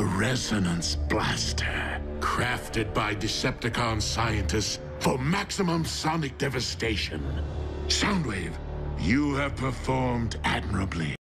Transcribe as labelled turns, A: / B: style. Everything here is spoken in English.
A: The Resonance Blaster. Crafted by Decepticon scientists for maximum sonic devastation. Soundwave, you have performed admirably.